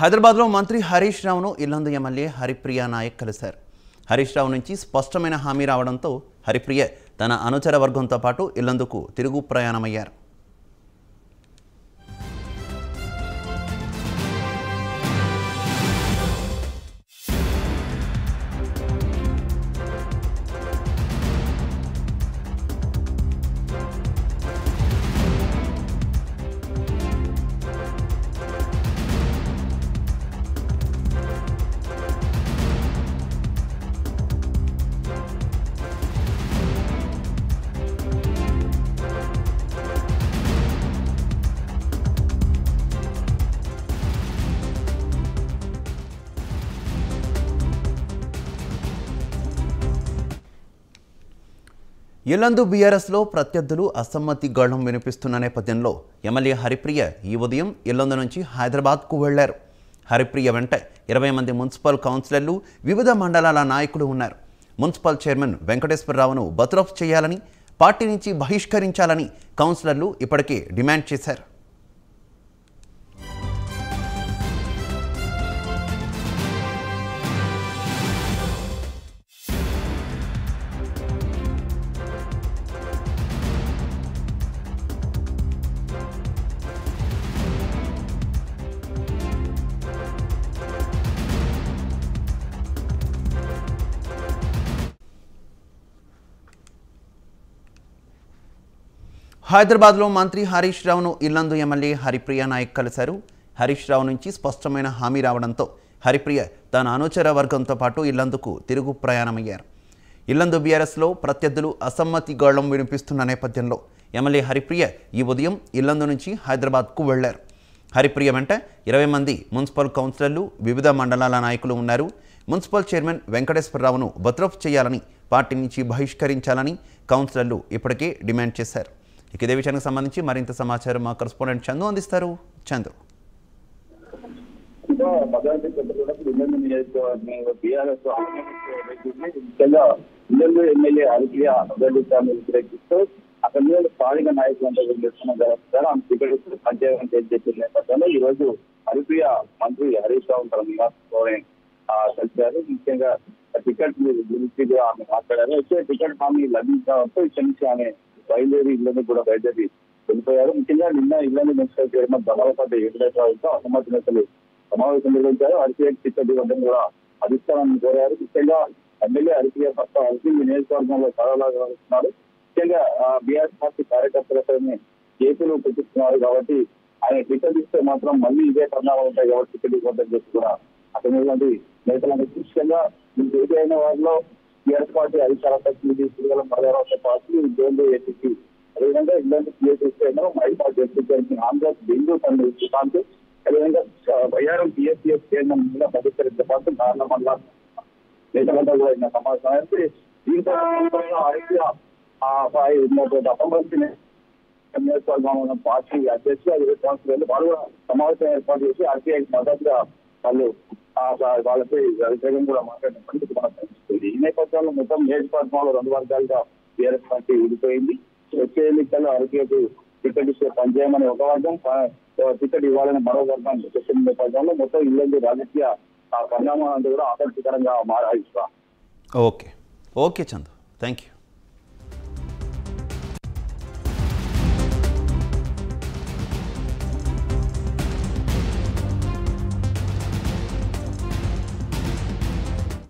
హైదరాబాద్లో మంత్రి హరీష్ రావును ఇల్లందు ఎమ్మెల్యే హరిప్రియ నాయక్ కలిశారు. హరీష్ రావు నుంచి స్పష్టమైన హామీ రావడంతో హరిప్రియ తన అనుచర వర్గంతో పాటు ఇల్లందుకు తిరుగు ప్రయాణమయ్యారు. ఇల్లందు బీఆర్ఎస్లో ప్రత్యర్థులు అసమ్మతి గళం వినిపిస్తున్న నేపథ్యంలో ఎమ్మెల్యే హరిప్రియ ఈ ఉదయం ఇల్లందు నుంచి హైదరాబాద్కు వెళ్ళారు. హరిప్రియ వెంట ఇరవై మంది మున్సిపల్ కౌన్సిలర్లు వివిధ మండలాల నాయకులు ఉన్నారు. మున్సిపల్ చైర్మన్ వెంకటేశ్వరరావును బతురఫ్ చేయాలని పార్టీ నుంచి బహిష్కరించాలని కౌన్సిలర్లు ఇప్పటికే డిమాండ్ చేశారు. హైదరాబాద్లో మంత్రి హరీష్ రావును ఇల్లందు ఎమ్మెల్యే హరిప్రియ నాయక్ కలిశారు. హరీష్ రావు నుంచి స్పష్టమైన హామీ రావడంతో హరిప్రియ తన అనుచర వర్గంతో పాటు ఇల్లందుకు తిరుగు ప్రయాణమయ్యారు. ఇల్లందు బీఆర్ఎస్లో ప్రత్యర్థులు అసమ్మతి గోళం వినిపిస్తున్న నేపథ్యంలో ఎమ్మెల్యే హరిప్రియ ఈ ఉదయం ఇల్లందు నుంచి హైదరాబాద్కు వెళ్ళారు. హరిప్రియ వెంట ఇరవై మంది మున్సిపల్ కౌన్సిలర్లు వివిధ మండలాల నాయకులు ఉన్నారు. మున్సిపల్ చైర్మన్ వెంకటేశ్వరరావును బత్రఫ్ చేయాలని పార్టీ నుంచి బహిష్కరించాలని కౌన్సిలర్లు ఇప్పటికే డిమాండ్ చేశారు. ఇక ఇదే విషయానికి సంబంధించి మరింత సమాచారం మా కరస్పాండెంట్ చందు అందిస్తారు. చందు. ఎమ్మెల్యే అరిపియ అభ్యర్థిస్తాన్ని వ్యతిరేకిస్తూ అక్కడ మీద స్థానిక నాయకులంతా చేస్తున్న జరుగుతారు ఆమె టికెట్ ఇస్తూ పంచాయతీ చేసిన నేపథ్యంలో ఈ రోజు హరిప్రియ మంత్రి హరీష్ రావు తన నివాసం కలిశారు. ముఖ్యంగా టికెట్ గురించి ఆమె మాట్లాడారు. అయితే టికెట్ హామీ లభించడంతో ఇక్కడి నుంచి ఆమె బయలుదేరి ఇల్లు కూడా బయలుదేరి వెళ్ళిపోయారు. ముఖ్యంగా నిన్న ఇళ్ళను మున్సిపల్ చైర్మన్ దళాలపల్లి వెంకటేశ్వరరావుతో అసమ్మతి నేతలు సమావేశం నిర్వహించారు. అరిపిఎక్ టికెట్ ఇవ్వడం కూడా అధిష్టానాన్ని కోరారు. ముఖ్యంగా ఎమ్మెల్యే అరిపియ పట్ల అరిపి నియోజకవర్గంలో కలవలాడుతున్నారు ముఖ్యంగా బీఆర్ఎస్ పార్టీ కార్యకర్తలపైనే కేసులు పెట్టిస్తున్నారు కాబట్టి ఆయన టికెట్ ఇస్తే మాత్రం మళ్ళీ ఇదే పరిణామాలు ఉంటాయి కాబట్టి టికెట్ ఇవ్వడం చెప్పి కూడా అక్కడ నేతలను ముఖ్యంగా మీకు ఏదైన వారిలో టీఆర్ఎస్ పార్టీ అధికార ప్రతినిధి తిరుగుల మలయాళ పార్టీ జోన్లు ఏసీపీ అదేవిధంగా ఇలాంటి టీఎస్ఎస్ఏ మైపా జడ్పీ ఆంధ్ర బిందు తండ్రి సుశాంత్ అదేవిధంగా వైఆర్ఎం టీఎస్ఎస్ కేంద్రం మీద పరిష్కరించే పాటు నారాయణ మండల నేతలంతా కూడా అయిన సమావేశం అయితే దీంతో ఆరోగ్య అసంబంధించిన నియోజకవర్గంలో పార్టీ అధ్యక్షులు అది రెస్పాన్సిబుల్ వాళ్ళు సమావేశం ఏర్పాటు చేసి ఆర్టీఐకి మద్దతుగా వాళ్ళు వాళ్ళపై జగన్ కూడా మాట్లాడిన పరిస్థితి మనకు కనిపిస్తుంది. ఈ నేపథ్యంలో మొత్తం నియోజకవర్గంలో రెండు వర్గాలుగా టీఆర్ఎస్ పార్టీ విడిపోయింది. వచ్చే ఎన్నికల్లో అరకేపు టికెట్ ఇస్తే పనిచేయమని ఒక వర్గం టికెట్ ఇవ్వాలని మరో వర్గం చెప్పిన నేపథ్యంలో మొత్తం ఇల్లు రాజకీయ ఆ పరిణామాలంతా కూడా ఆసక్తికరంగా మారాయి. Okay. Okay Chandu. Thank you